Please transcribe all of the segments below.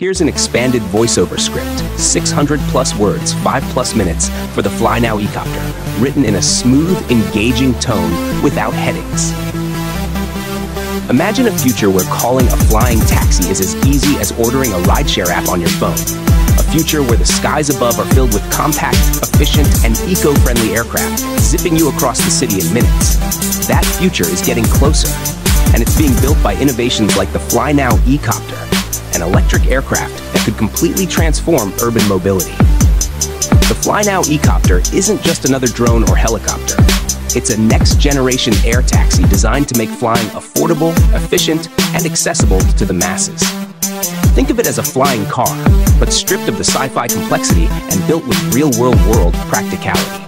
Here's an expanded voiceover script, 600 plus words, 5 plus minutes, for the Fly Now eCopter, written in a smooth, engaging tone without headings. Imagine a future where calling a flying taxi is as easy as ordering a rideshare app on your phone. A future where the skies above are filled with compact, efficient, and eco-friendly aircraft, zipping you across the city in minutes. That future is getting closer, and it's being built by innovations like the Fly Now eCopter, an electric aircraft that could completely transform urban mobility. The Fly Now eCopter isn't just another drone or helicopter. It's a next-generation air taxi designed to make flying affordable, efficient, and accessible to the masses. Think of it as a flying car, but stripped of the sci-fi complexity and built with real-world world practicality.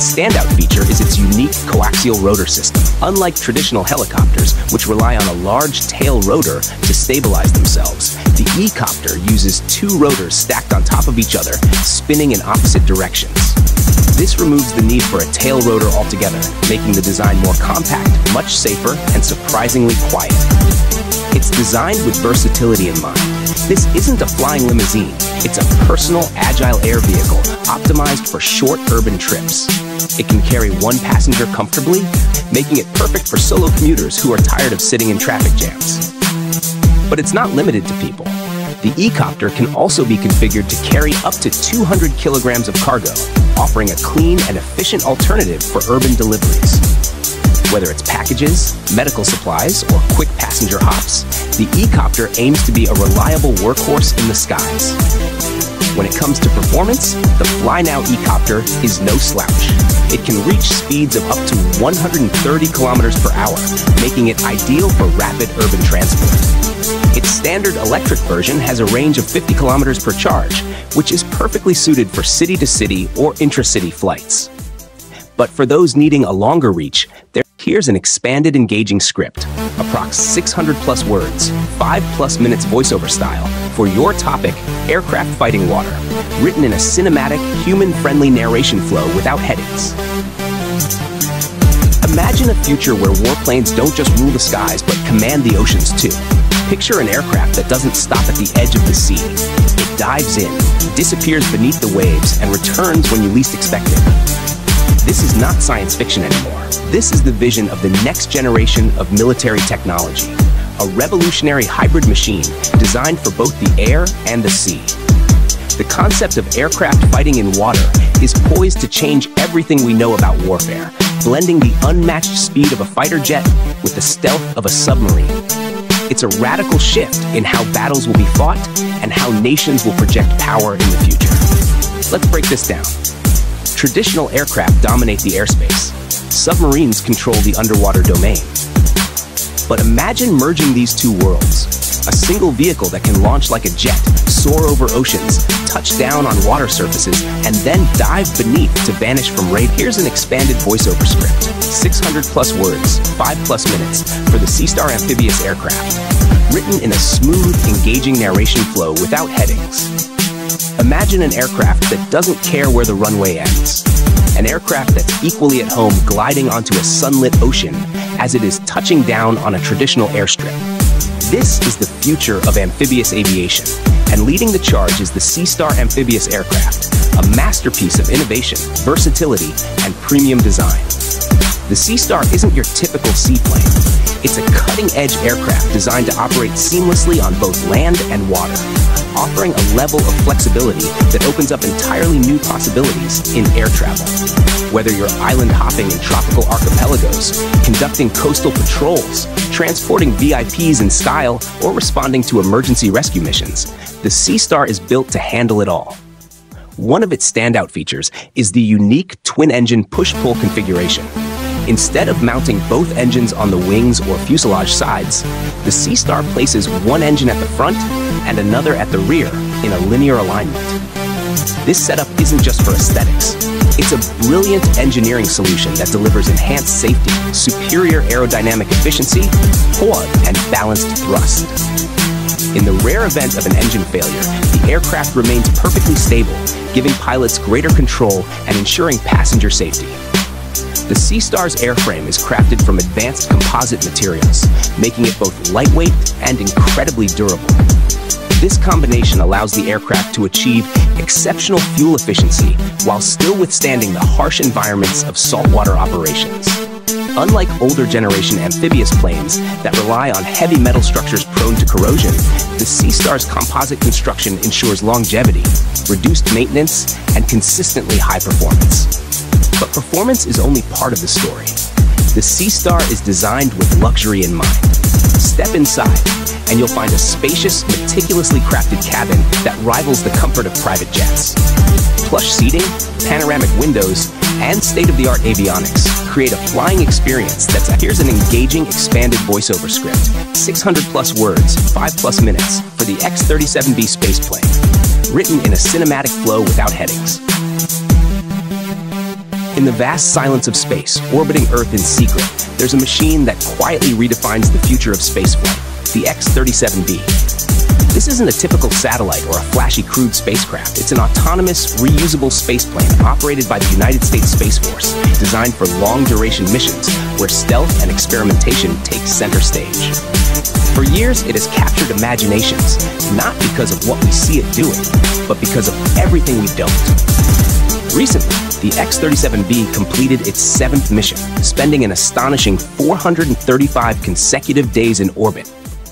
Its standout feature is its unique coaxial rotor system. Unlike traditional helicopters, which rely on a large tail rotor to stabilize themselves, the e-copter uses two rotors stacked on top of each other, spinning in opposite directions. This removes the need for a tail rotor altogether, making the design more compact, much safer, and surprisingly quiet. It's designed with versatility in mind. This isn't a flying limousine. It's a personal, agile air vehicle optimized for short urban trips. It can carry one passenger comfortably, making it perfect for solo commuters who are tired of sitting in traffic jams. But it's not limited to people. The e-copter can also be configured to carry up to 200 kilograms of cargo, offering a clean and efficient alternative for urban deliveries. Whether it's packages, medical supplies, or quick passenger hops, the e-copter aims to be a reliable workhorse in the skies. When it comes to performance, the Fly Now e-copter is no slouch. It can reach speeds of up to 130 kilometers per hour, making it ideal for rapid urban transport. Its standard electric version has a range of 50 kilometers per charge, which is perfectly suited for city-to-city or intra-city flights. But for those needing a longer reach, here's an expanded engaging script, approx 600 plus words, 5 plus minutes voiceover style, for your topic, aircraft fighting water, written in a cinematic, human-friendly narration flow without headings. Imagine a future where warplanes don't just rule the skies, but command the oceans too. Picture an aircraft that doesn't stop at the edge of the sea. It dives in, disappears beneath the waves, and returns when you least expect it. This is not science fiction anymore. This is the vision of the next generation of military technology. A revolutionary hybrid machine designed for both the air and the sea. The concept of aircraft fighting in water is poised to change everything we know about warfare, blending the unmatched speed of a fighter jet with the stealth of a submarine. It's a radical shift in how battles will be fought and how nations will project power in the future. Let's break this down. Traditional aircraft dominate the airspace. Submarines control the underwater domain. But imagine merging these two worlds. A single vehicle that can launch like a jet, soar over oceans, touch down on water surfaces, and then dive beneath to vanish from radar. Here's an expanded voiceover script, 600 plus words, 5 plus minutes, for the Seastar amphibious aircraft. Written in a smooth, engaging narration flow without headings. Imagine an aircraft that doesn't care where the runway ends. An aircraft that's equally at home gliding onto a sunlit ocean as it is touching down on a traditional airstrip. This is the future of amphibious aviation, and leading the charge is the Seastar amphibious aircraft, a masterpiece of innovation, versatility, and premium design. The Sea Star isn't your typical seaplane. It's a cutting-edge aircraft designed to operate seamlessly on both land and water, offering a level of flexibility that opens up entirely new possibilities in air travel. Whether you're island hopping in tropical archipelagos, conducting coastal patrols, transporting VIPs in style, or responding to emergency rescue missions, the Sea Star is built to handle it all. One of its standout features is the unique twin-engine push-pull configuration. Instead of mounting both engines on the wings or fuselage sides, the Seastar places one engine at the front and another at the rear in a linear alignment. This setup isn't just for aesthetics. It's a brilliant engineering solution that delivers enhanced safety, superior aerodynamic efficiency, power, and balanced thrust. In the rare event of an engine failure, the aircraft remains perfectly stable, giving pilots greater control and ensuring passenger safety. The Sea Star's airframe is crafted from advanced composite materials, making it both lightweight and incredibly durable. This combination allows the aircraft to achieve exceptional fuel efficiency while still withstanding the harsh environments of saltwater operations. Unlike older generation amphibious planes that rely on heavy metal structures prone to corrosion, the Sea Star's composite construction ensures longevity, reduced maintenance, and consistently high performance. But performance is only part of the story. The Seastar is designed with luxury in mind. Step inside, and you'll find a spacious, meticulously crafted cabin that rivals the comfort of private jets. Plush seating, panoramic windows, and state-of-the-art avionics create a flying experience that's here's an engaging expanded voiceover script 600 plus words 5 plus minutes for the x-37b spaceplane written in a cinematic flow without headings in the vast silence of space orbiting earth in secret there's a machine that quietly redefines the future of spaceflight the x-37b this isn't a typical satellite or a flashy crewed spacecraft. It's an autonomous, reusable spaceplane operated by the United States Space Force, designed for long-duration missions where stealth and experimentation take center stage. For years, it has captured imaginations, not because of what we see it doing, but because of everything we don't. Recently, the X-37B completed its seventh mission, spending an astonishing 435 consecutive days in orbit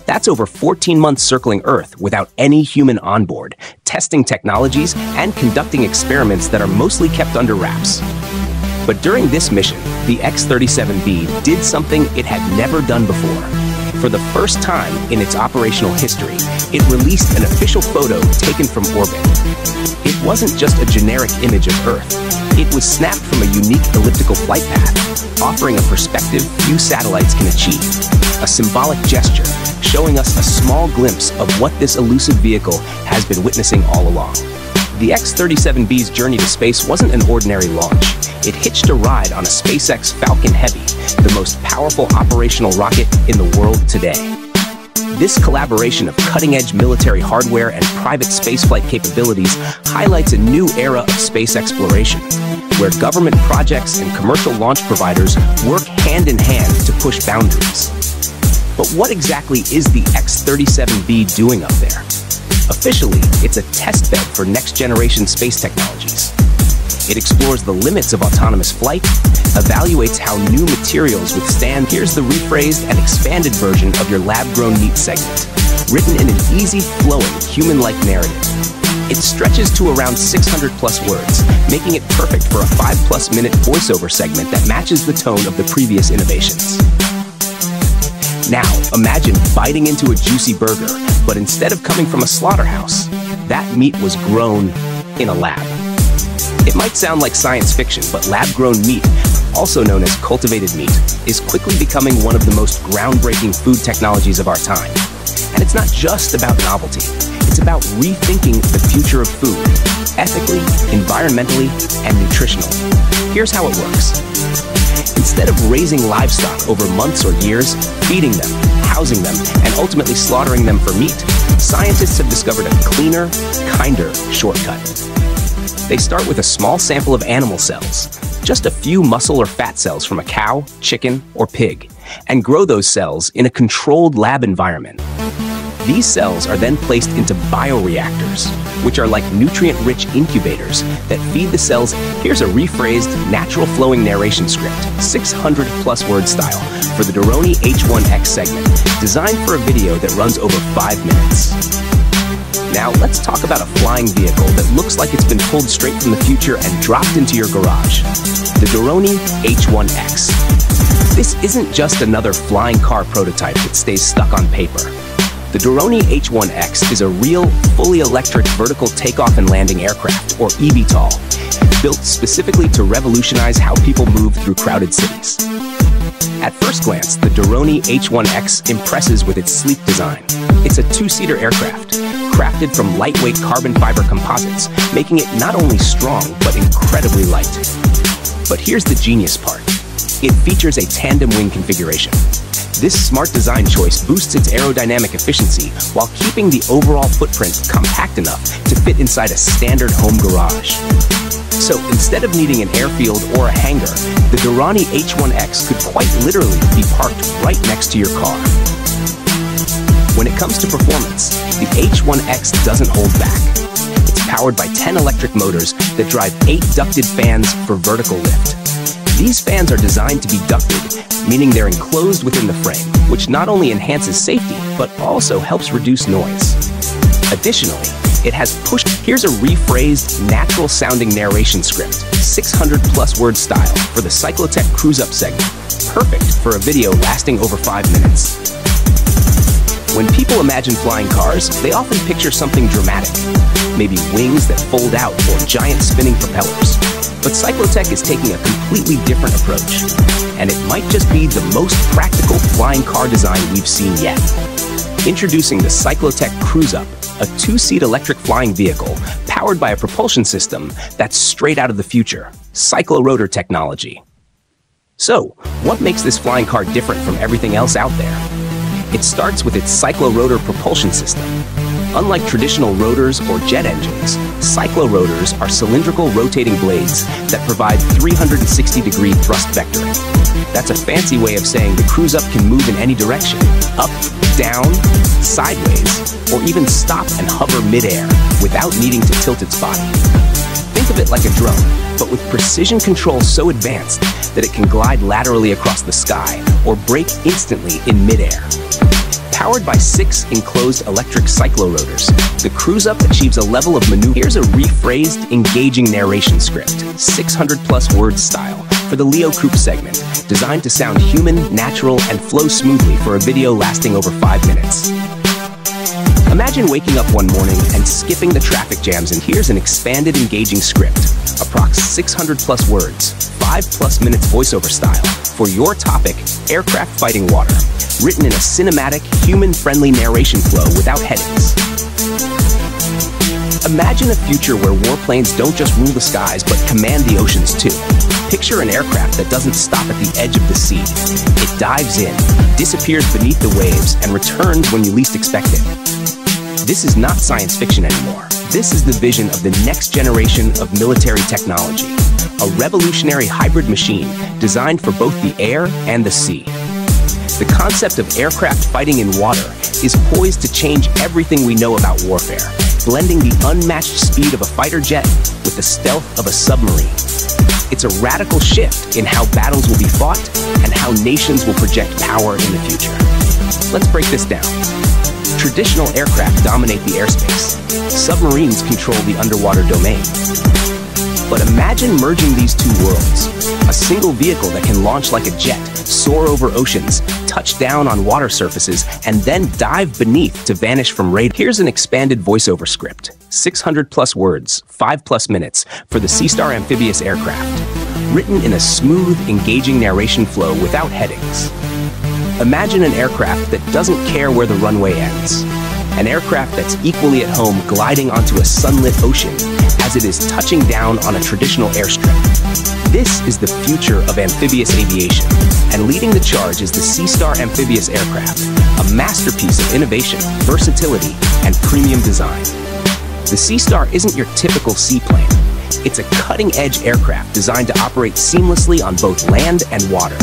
that's over 14 months circling Earth without any human on board, testing technologies and conducting experiments that are mostly kept under wraps. But during this mission, the X-37B did something it had never done before. For the first time in its operational history, it released an official photo taken from orbit. It wasn't just a generic image of Earth. It was snapped from a unique elliptical flight path, offering a perspective few satellites can achieve. A symbolic gesture showing us a small glimpse of what this elusive vehicle has been witnessing all along. The X-37B's journey to space wasn't an ordinary launch. It hitched a ride on a SpaceX Falcon Heavy, the most powerful operational rocket in the world today. This collaboration of cutting-edge military hardware and private spaceflight capabilities highlights a new era of space exploration, where government projects and commercial launch providers work hand in hand to push boundaries. But what exactly is the X-37B doing up there? Officially, it's a test bed for next-generation space technologies. It explores the limits of autonomous flight, evaluates how new materials withstand. Here's the rephrased and expanded version of your lab-grown meat segment, written in an easy, flowing, human-like narrative. It stretches to around 600 plus words, making it perfect for a 5 plus minute voiceover segment that matches the tone of the previous innovations. Now, imagine biting into a juicy burger, but instead of coming from a slaughterhouse, that meat was grown in a lab. It might sound like science fiction, but lab-grown meat, also known as cultivated meat, is quickly becoming one of the most groundbreaking food technologies of our time. And it's not just about novelty. It's about rethinking the future of food, ethically, environmentally, and nutritionally. Here's how it works. Instead of raising livestock over months or years, feeding them, housing them, and ultimately slaughtering them for meat, scientists have discovered a cleaner, kinder shortcut. They start with a small sample of animal cells, just a few muscle or fat cells from a cow, chicken, or pig, and grow those cells in a controlled lab environment. These cells are then placed into bioreactors, which are like nutrient-rich incubators that feed the cells. Here's a rephrased, natural-flowing narration script, 600-plus word style, for the Doroni H1X segment, designed for a video that runs over five minutes. Now, let's talk about a flying vehicle that looks like it's been pulled straight from the future and dropped into your garage. The Doroni H1X. This isn't just another flying car prototype that stays stuck on paper. The Doroni H1X is a real, fully electric vertical takeoff and landing aircraft, or eVTOL, built specifically to revolutionize how people move through crowded cities. At first glance, the Doroni H1X impresses with its sleek design. It's a two-seater aircraft, crafted from lightweight carbon fiber composites, making it not only strong, but incredibly light. But here's the genius part. It features a tandem wing configuration. This smart design choice boosts its aerodynamic efficiency while keeping the overall footprint compact enough to fit inside a standard home garage. So instead of needing an airfield or a hangar, the Doroni H1X could quite literally be parked right next to your car. When it comes to performance, the H1X doesn't hold back. It's powered by 10 electric motors that drive 8 ducted fans for vertical lift. These fans are designed to be ducted, meaning they're enclosed within the frame, which not only enhances safety, but also helps reduce noise. Additionally, it has push. Here's a rephrased, natural sounding narration script, 600 plus word style for the Cyclotech Cruise Up segment. Perfect for a video lasting over five minutes. When people imagine flying cars, they often picture something dramatic. Maybe wings that fold out or giant spinning propellers. But Cyclotech is taking a completely different approach. And it might just be the most practical flying car design we've seen yet. Introducing the Cyclotech Cruise Up, a two-seat electric flying vehicle powered by a propulsion system that's straight out of the future, cyclorotor technology. So, what makes this flying car different from everything else out there? It starts with its cyclorotor propulsion system. Unlike traditional rotors or jet engines, cyclorotors are cylindrical rotating blades that provide 360-degree thrust vectoring. That's a fancy way of saying the cruise up can move in any direction, up, down, sideways, or even stop and hover midair without needing to tilt its body. Think of it like a drone, but with precision control so advanced that it can glide laterally across the sky or brake instantly in midair. Powered by six enclosed electric cyclorotors, the Cruise Up achieves a level of maneuver. Here's a rephrased, engaging narration script, 600 plus word style, for the Leo Coupe segment, designed to sound human, natural, and flow smoothly for a video lasting over five minutes. Imagine waking up one morning and skipping the traffic jams and here's an expanded engaging script, approx 600 plus words, 5 plus minutes voiceover style, for your topic, aircraft fighting water, written in a cinematic, human-friendly narration flow without headings. Imagine a future where warplanes don't just rule the skies but command the oceans too. Picture an aircraft that doesn't stop at the edge of the sea. It dives in, disappears beneath the waves, and returns when you least expect it. This is not science fiction anymore. This is the vision of the next generation of military technology, a revolutionary hybrid machine designed for both the air and the sea. The concept of aircraft fighting in water is poised to change everything we know about warfare, blending the unmatched speed of a fighter jet with the stealth of a submarine. It's a radical shift in how battles will be fought and how nations will project power in the future. Let's break this down. Traditional aircraft dominate the airspace. Submarines control the underwater domain. But imagine merging these two worlds. A single vehicle that can launch like a jet, soar over oceans, touch down on water surfaces, and then dive beneath to vanish from radar. Here's an expanded voiceover script, 600 plus words, 5 plus minutes, for the Seastar amphibious aircraft. Written in a smooth, engaging narration flow without headings. Imagine an aircraft that doesn't care where the runway ends. An aircraft that's equally at home gliding onto a sunlit ocean as it is touching down on a traditional airstrip. This is the future of amphibious aviation, and leading the charge is the Seastar amphibious aircraft, a masterpiece of innovation, versatility, and premium design. The Seastar isn't your typical seaplane. It's a cutting-edge aircraft designed to operate seamlessly on both land and water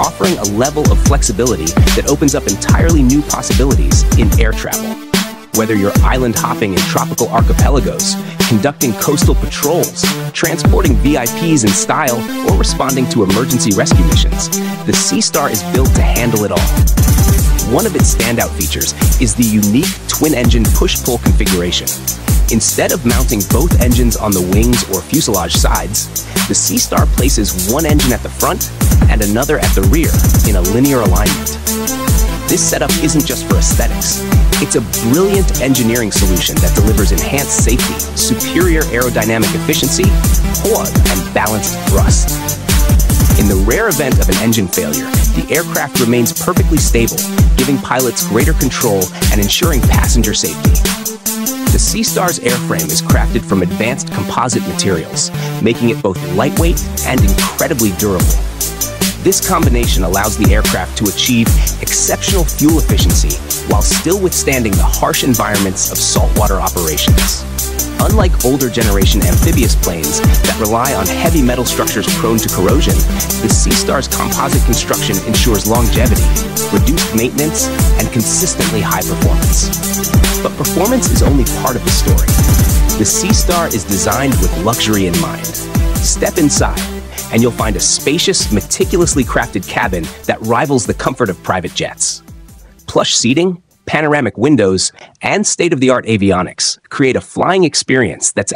offering a level of flexibility that opens up entirely new possibilities in air travel. Whether you're island hopping in tropical archipelagos, conducting coastal patrols, transporting VIPs in style, or responding to emergency rescue missions, the Sea Star is built to handle it all. One of its standout features is the unique twin-engine push-pull configuration. Instead of mounting both engines on the wings or fuselage sides, the Seastar places one engine at the front and another at the rear in a linear alignment. This setup isn't just for aesthetics. It's a brilliant engineering solution that delivers enhanced safety, superior aerodynamic efficiency, plug, and balanced thrust. In the rare event of an engine failure, the aircraft remains perfectly stable, giving pilots greater control and ensuring passenger safety. The Seastar's airframe is crafted from advanced composite materials, making it both lightweight and incredibly durable. This combination allows the aircraft to achieve exceptional fuel efficiency while still withstanding the harsh environments of saltwater operations. Unlike older generation amphibious planes that rely on heavy metal structures prone to corrosion, the Sea Star's composite construction ensures longevity, reduced maintenance, and consistently high performance. But performance is only part of the story. The Sea Star is designed with luxury in mind. Step inside, and you'll find a spacious, meticulously crafted cabin that rivals the comfort of private jets. Plush seating, panoramic windows, and state of the art avionics. Create a flying experience that's